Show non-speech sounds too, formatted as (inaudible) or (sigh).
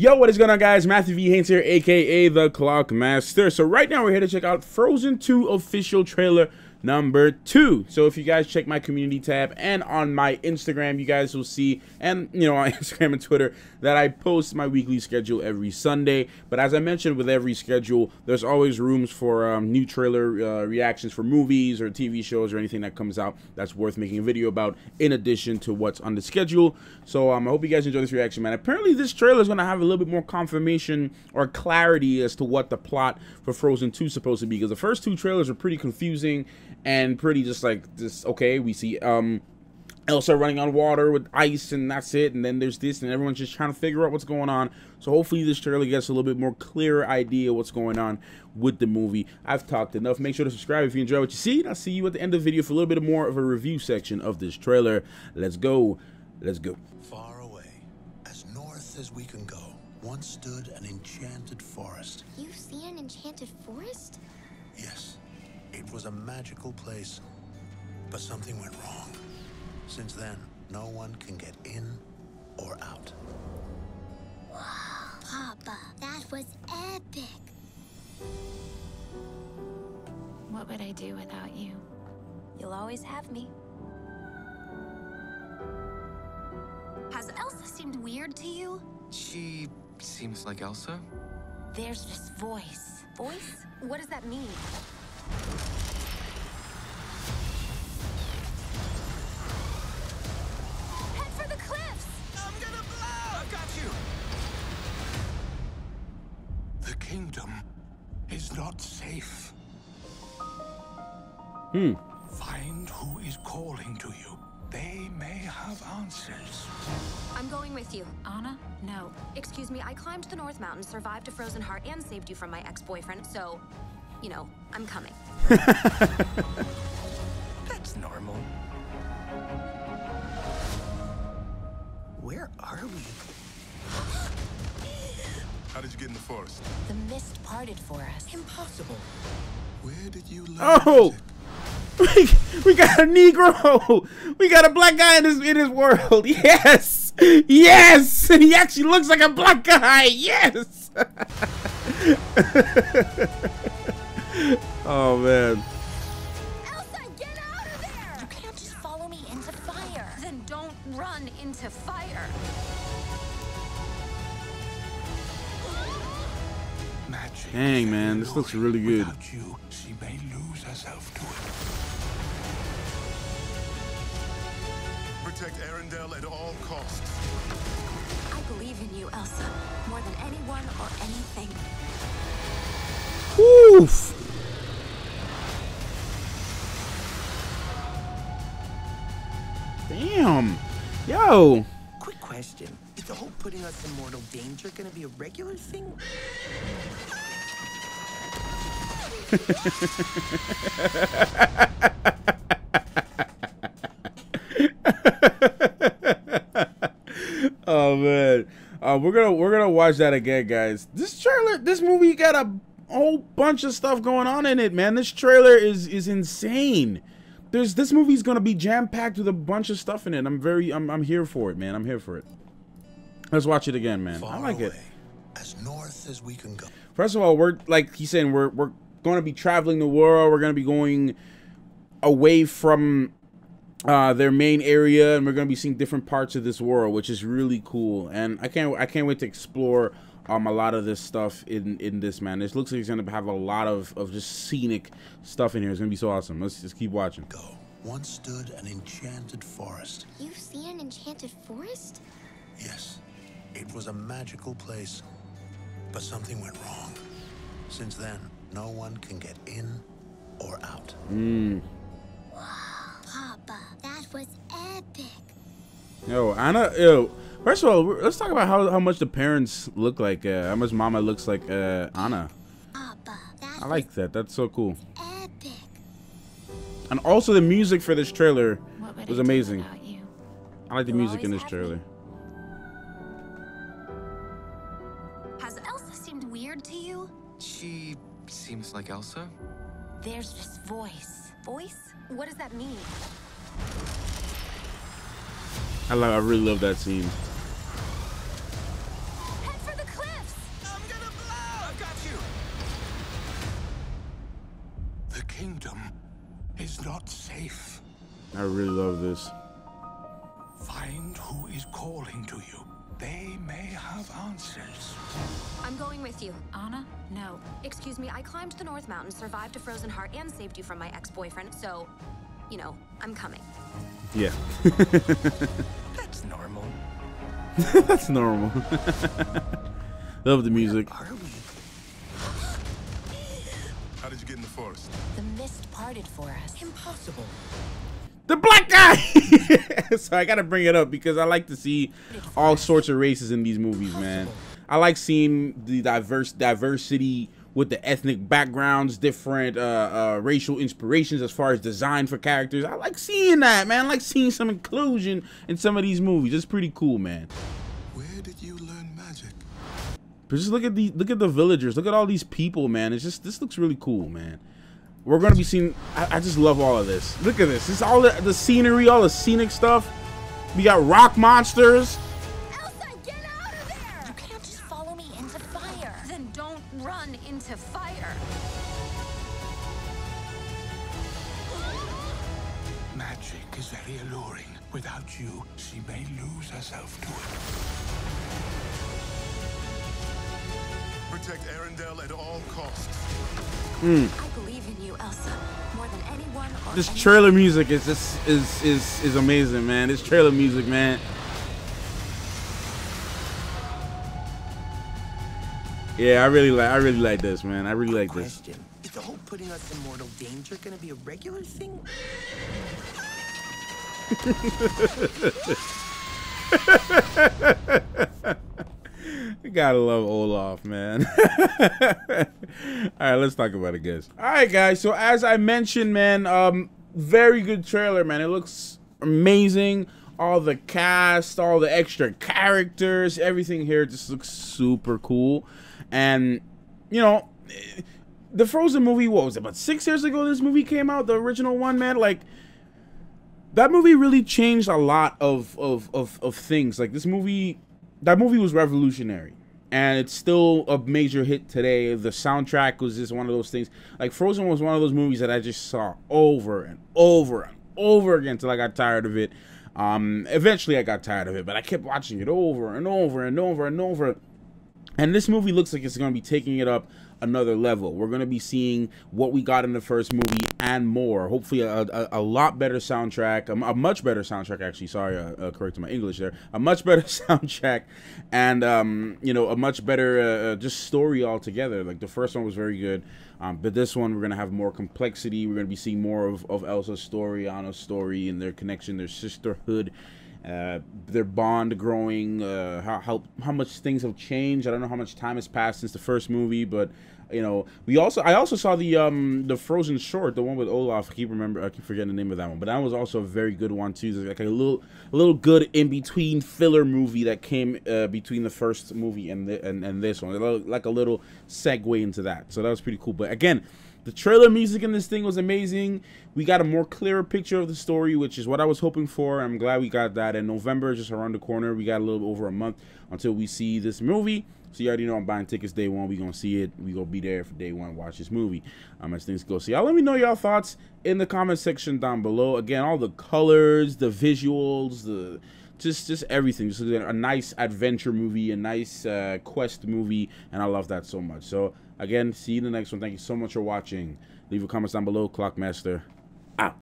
Yo, what is going on guys? Matthew V. Haynes here, aka The Clock Master. So right now we're here to check out Frozen 2 official trailer number two. So if you guys check my community tab and on my Instagram, you guys will see, and you know, (laughs) on Instagram and Twitter, that I post my weekly schedule every Sunday. But as I mentioned with every schedule, there's always rooms for um, new trailer uh, reactions for movies or TV shows or anything that comes out that's worth making a video about in addition to what's on the schedule. So um, I hope you guys enjoy this reaction, man. Apparently this trailer is going to have a little bit more confirmation or clarity as to what the plot for Frozen 2 is supposed to be because the first two trailers are pretty confusing and pretty just like this okay we see um Elsa running on water with ice and that's it and then there's this and everyone's just trying to figure out what's going on. So hopefully this trailer gets a little bit more clear idea what's going on with the movie. I've talked enough. Make sure to subscribe if you enjoy what you see and I'll see you at the end of the video for a little bit more of a review section of this trailer. Let's go. Let's go. Far away as north as we can go once stood an enchanted forest. You see an enchanted forest? Yes it was a magical place, but something went wrong. Since then, no one can get in or out. Wow, Papa, that was epic. What would I do without you? You'll always have me. Has Elsa seemed weird to you? She seems like Elsa. There's this voice. Voice? What does that mean? Head for the cliffs! I'm gonna blow! I got you! The kingdom is not safe. Hmm. Find who is calling to you. They may have answers. I'm going with you. Anna? No. Excuse me, I climbed the North Mountain, survived a frozen heart, and saved you from my ex-boyfriend, so you know, I'm coming. (laughs) That's normal. Where are we? How did you get in the forest? The mist parted for us. Impossible. Where did you learn Oh! (laughs) We, we got a Negro! We got a black guy in this in his world! (laughs) Yes! Yes! He actually looks like a black guy! Yes! (laughs) oh man. Elsa, get out of there! You can't just follow me into fire. Then don't run into fire. Magic Dang man, this looks really good. Without you, she may lose herself to it. Protect Arendelle at all costs. I believe in you, Elsa, more than anyone or anything. Oof. Damn. Yo. Quick question. Is the whole putting us in mortal danger gonna be a regular thing? (laughs) oh man. Uh, we're gonna we're gonna watch that again, guys. This trailer, this movie got a whole bunch of stuff going on in it, man. This trailer is is insane. There's this movie's gonna be jam packed with a bunch of stuff in it. I'm very I'm I'm here for it, man. I'm here for it. Let's watch it again, man. Far I like away, it. As north as we can go. First of all, we're like he's saying we're we're going to be traveling the world. We're going to be going away from uh, their main area, and we're going to be seeing different parts of this world, which is really cool. And I can't I can't wait to explore um a lot of this stuff in in this man. This looks like it's going to have a lot of of just scenic stuff in here. It's going to be so awesome. Let's just keep watching. Go. Once stood an enchanted forest. You've seen an enchanted forest? Yes. It was a magical place, but something went wrong. Since then, no one can get in or out. Mm. Wow, Papa, that was epic. Yo, Anna, yo. First of all, let's talk about how, how much the parents look like, uh, how much Mama looks like uh, Anna. Papa, that I like that. That's so cool. epic. And also the music for this trailer was amazing. I like the You'll music in this have trailer. Has Elsa seemed weird to you? She seems like Elsa. There's this voice. Voice? What does that mean? I, love, I really love that scene. The kingdom is not safe. I really love this. Find who is calling to you. They may have answers. I'm going with you. Anna? No. Excuse me, I climbed the North Mountain, survived a frozen heart, and saved you from my ex-boyfriend, so, you know, I'm coming. Yeah, (laughs) That's normal. (laughs) that's normal. (laughs) love the music. Are we? How did you get in the forest? The mist parted for us. Impossible. The black guy. so I gotta bring it up because I like to see all sorts of races in these movies, man. I like seeing the diverse diversity with the ethnic backgrounds, different uh, uh, racial inspirations as far as design for characters. I like seeing that, man. I like seeing some inclusion in some of these movies. It's pretty cool, man. Where did you learn magic? But just look at the look at the villagers. Look at all these people, man. It's just this looks really cool, man. We're gonna be seeing. I, I just love all of this. Look at this. Is all the, the scenery, all the scenic stuff. We got rock monsters. Don't run into fire. Magic is very alluring. Without you, she may lose herself to it. Protect Arendelle at all costs. Hmm. I believe in you, Elsa, more than anyone This trailer music is just is is is amazing, man. This trailer music, man. Yeah, I really like I really like this, man. I really like this. Question. Is the whole putting us in mortal danger gonna be a regular thing? (laughs) You gotta love Olaf, man. (laughs) All right, let's talk about it, guys. All right, guys. So as I mentioned, man, um, very good trailer, man. It looks amazing. All the cast, all the extra characters, everything here just looks super cool. And you know, the Frozen movie. What was it? About six years ago, this movie came out. The original one, man. Like that movie really changed a lot of of of, of things. Like this movie, that movie was revolutionary, and it's still a major hit today. The soundtrack was just one of those things. Like Frozen was one of those movies that I just saw over and over and over again until I got tired of it. Um, eventually, I got tired of it, but I kept watching it over and over and over and over. And this movie looks like it's going to be taking it up another level. We're going to be seeing what we got in the first movie and more. Hopefully, a, a, a lot better soundtrack, a, a much better soundtrack, actually. Sorry, uh, uh, correcting my English there. A much better (laughs) soundtrack, and, um, you know, a much better uh, uh, just story altogether. Like, the first one was very good. Um, but this one, we're going to have more complexity. We're going to be seeing more of, of Elsa's story, Anna's story, and their connection, their sisterhood uh, their bond growing, uh, how, how how much things have changed. I don't know how much time has passed since the first movie, but you know, we also I also saw the um the Frozen short, the one with Olaf. I keep remember I keep forgetting the name of that one, but that was also a very good one too. It's like a little a little good in between filler movie that came uh, between the first movie and the, and and this one, like a little segue into that. So that was pretty cool. But again. The trailer music in this thing was amazing. We got a more clearer picture of the story, which is what I was hoping for. I'm glad we got that. And November just around the corner. We got a little over a month until we see this movie. So you already know I'm buying tickets day one. We gonna see it. We gonna be there for day one. Watch this movie. Um, as things go. So y'all let me know y'all thoughts in the comment section down below. Again, all the colors, the visuals, the just just everything. Just a nice adventure movie, a nice uh, quest movie, and I love that so much. So again, see you in the next one. Thank you so much for watching. Leave your comments down below. Clockmaster